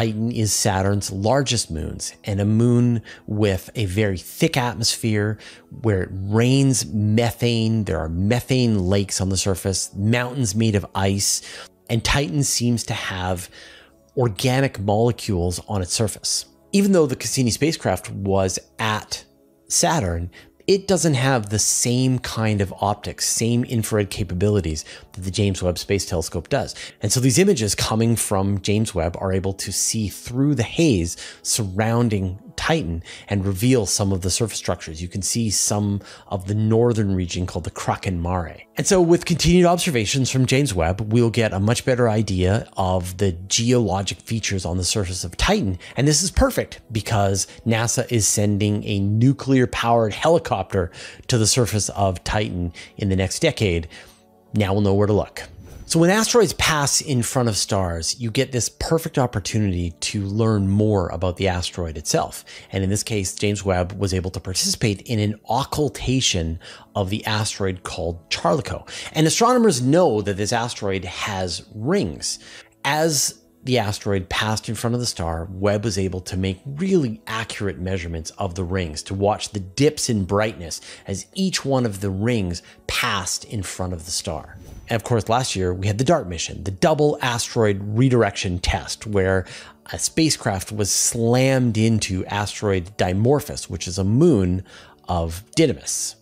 Titan is Saturn's largest moons and a moon with a very thick atmosphere where it rains methane. There are methane lakes on the surface, mountains made of ice, and Titan seems to have organic molecules on its surface. Even though the Cassini spacecraft was at Saturn, it doesn't have the same kind of optics, same infrared capabilities that the James Webb Space Telescope does. And so these images coming from James Webb are able to see through the haze surrounding Titan and reveal some of the surface structures. You can see some of the northern region called the Kraken Mare. And so with continued observations from James Webb, we'll get a much better idea of the geologic features on the surface of Titan. And this is perfect because NASA is sending a nuclear powered helicopter to the surface of Titan in the next decade. Now we'll know where to look. So when asteroids pass in front of stars, you get this perfect opportunity to learn more about the asteroid itself. And in this case, James Webb was able to participate in an occultation of the asteroid called Chariklo. And astronomers know that this asteroid has rings. As the asteroid passed in front of the star, Webb was able to make really accurate measurements of the rings, to watch the dips in brightness as each one of the rings passed in front of the star. And of course, last year we had the DART mission, the double asteroid redirection test, where a spacecraft was slammed into asteroid Dimorphos, which is a moon of Didymos.